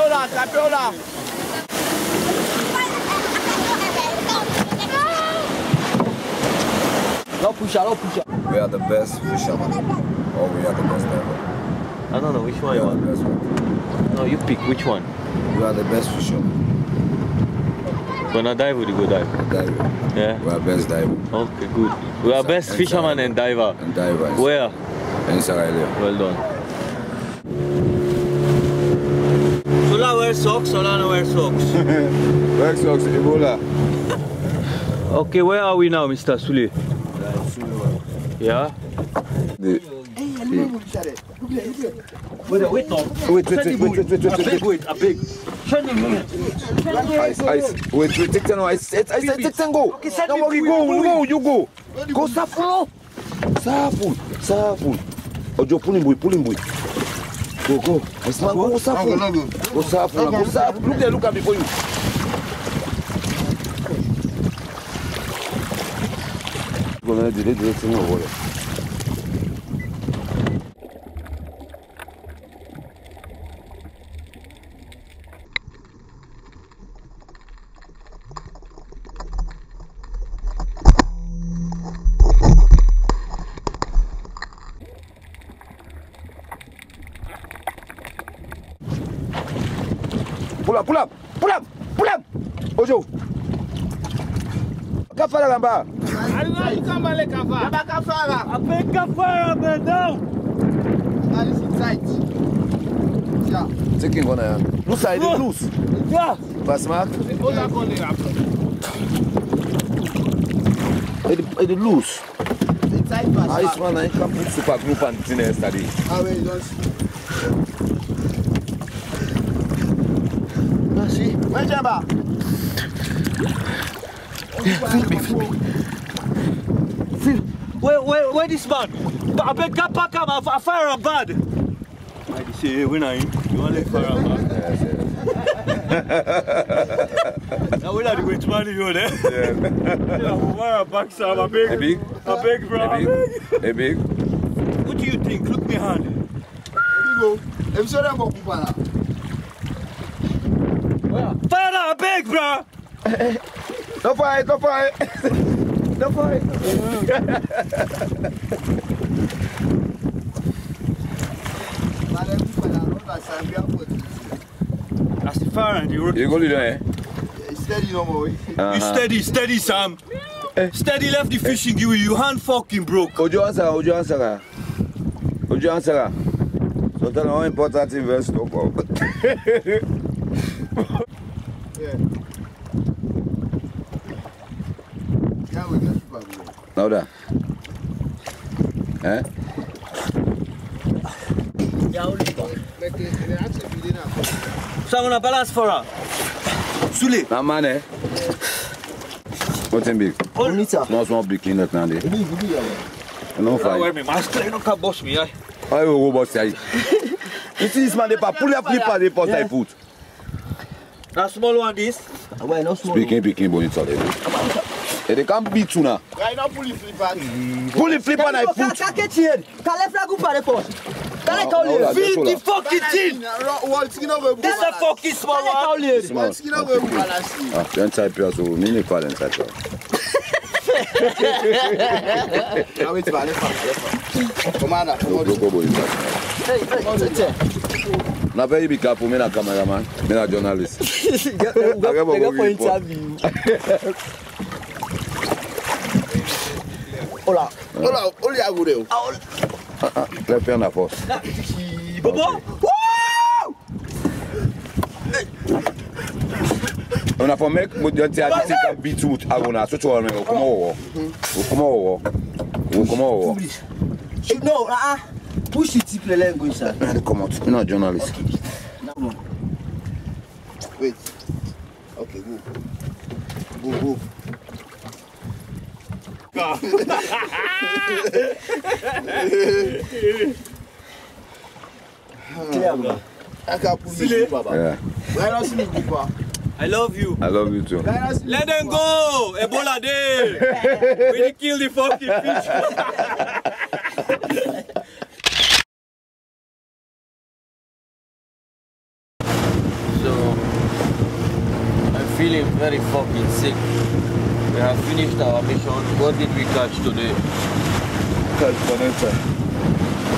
attrapé là. No push out, no push out. We are the best fishermen. Or we are the best diver. I don't know which one We you are the best one. No, you pick which one. We are the best fishermen. Gonna dive with the good dive. Diver. Yeah. We are best diver. Okay, good. We are best Inside- fisherman and diver. And divers. Where? In Sierra Leone. Well done. Sola wear socks, Sola no wear socks. Rex Ox, Ebola. okay, where are we now, Mr. Sule? Yeah? The, Wait, wait, no. wait, wait, wait, wait, wait, wait, wait, wait. wait, a big. Ice, ice. Wait, wait, take ten, ice. Ice, ice, take ten, go. Don't worry, go, go, you go. Go, Safun. Safun, Safun. Ojo, pull him, boy, pull him, boy. Go, go. Ice man, go, Safun. Go, Safun, go, Safun. Look there, look at me for you. Gonna do it, do it, no water. Pull up, pull up, pull up, pull up. Ojo. Kafara gamba. Alikuwa kama le kava. Kaba kafara. Ape kafara, man, down. That is inside. Yeah. Take him one hand. Loose side, loose. Yeah. Pass mark. Hold on, hold it It, it loose. Inside pass. Ice man, I can put super group and thing yesterday. Ah oui, donc. Merci. Ouais, Jamba. Where, where, where this man? But I beg Kappa come, I, I fire a bad. I say, hey, when I you want to fire a bad? Now we are the way to money you there. Yeah, I fire a back, Sam. I Hey beg, I beg, bro. I beg. big, hey big. What do you think? Look me hand. Here you go. Episode un bon coup là. Fire that, I beg, bro. Don't fight, don't fight. Don't fight. Malé coup là, on va s'enlever. That's the fire and the road. You go leader, eh? Steady no more. You Uh-huh. steady, steady, Sam. Steady left the fishing gear. You hand fucking broke. Ojo answer, Ojo answer. Ojo answer. So tell how important invest no go. Yeah. Yeah, we get super good. Now that. Eh? Mais que les axes vidés là. So I'm gonna balance for her. Sule. Now man, eh? What's in big? Bonita. Small, small big in that now. Big, big, yeah. No Where fight. me master, you don't can boss me, eh? I will go boss say. You see this man, they pa pull your flipper, they post I put. That small one, this. Ouais, non, small. Speaking, speaking, but it's all there. Eh, they can't beat you now. Right now, pull it flip back. Pull the flipper and I put. Kake tied. Kale flag ou pas les poches? Kale ka Ah, ou ah, liye? ah, Feed the fucking thing. Wall skin over. This a fucking small Kale ka one. ou liye? Small. Wall skin over balance. Ah, you're inside here, so me need call inside here. Ah oui, tu vas aller faire. Commande, No, no go boy inside. Hey, hey, tiens. Na very big cap, me na cameraman, me na journalist. Gars Aga bo pour go report. interview. Hola. Hola, hola, agureu. Ah, ah, let's faire na force. Bobo. On a for make mo don tia ti kan beat you agona so cho me o kuma wo. O kuma wo. O kuma wo. No, ah ah. Push it tip le leg inside. Na come out. Me na journalist. Wait. Okay, go. Go, go. Clear, bro. I can't pull this Baba. Yeah. Why not see me Baba? I love you. I love you too. Why not see me Let them go. Ebola day. We kill the fucking fish. So feeling very fucking sick. We have finished our mission. What did we catch today? Catch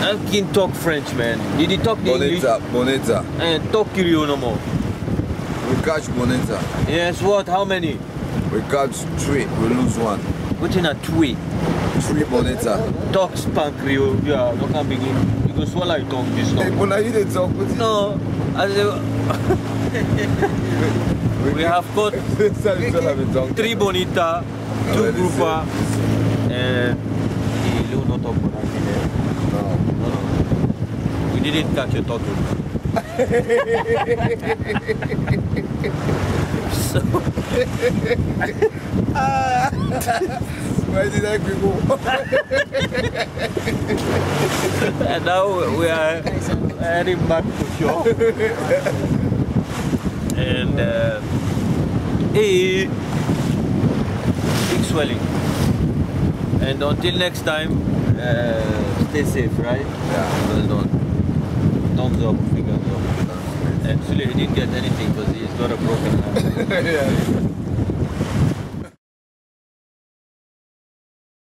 i can talk French, man. Did he talk the English? Bonetta, Bonetta. And eh, talk Kirio no more. We catch Bonetta. Yes, what? How many? We catch three. We lose one. Which in a twee? Three Bonetta. Talk spank Rio. Yeah, no can begin. You go swallow your tongue this Hey, but now you didn't talk with No, as a, we have caught three bonita, two grouper, and the little not talk bonita there. No. No, no. We didn't catch a turtle. so, Where did I go? and now we are heading back to shore. and uh, hey, big swelling. And until next time, uh, stay safe, right? Yeah. Well done. Thumbs up, fingers up. Sule, he didn't get anything because he's got a broken hand. yeah.